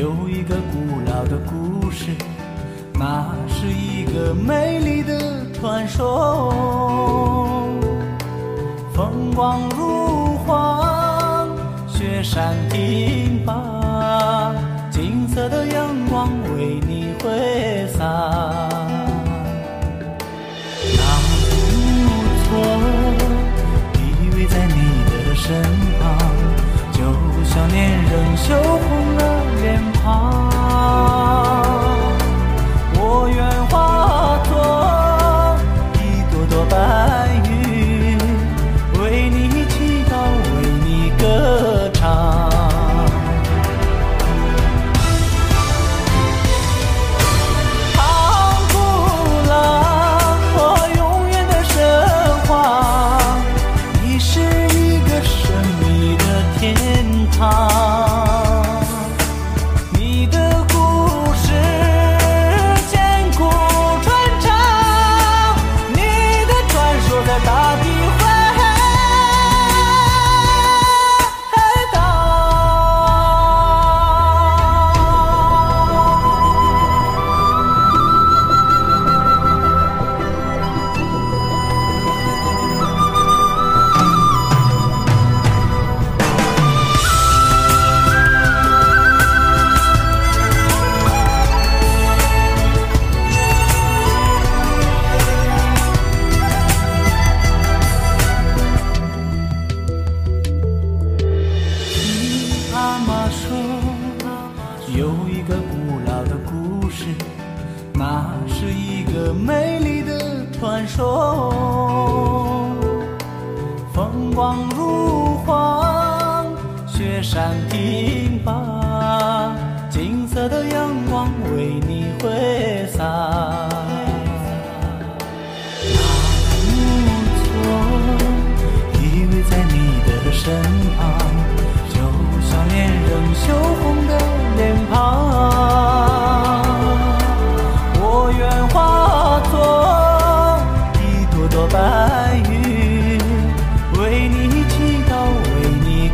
有一个古老的故事，那是一个美丽的传说，风光如画，雪山挺拔，金色的阳光为你挥洒，那很不错，依偎在你的身旁，就像恋人羞花。那是一个美丽的传说。风光如画，雪山挺拔，金色的阳光为你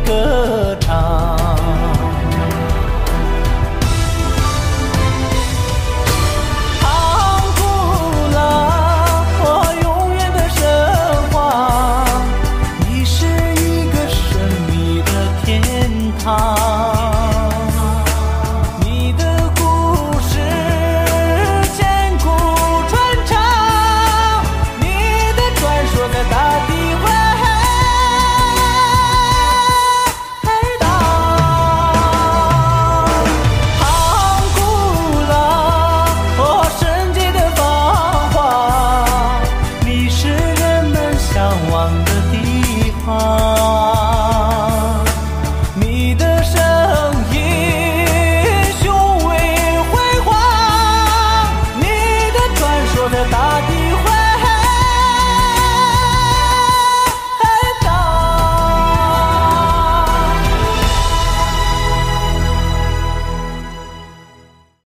哥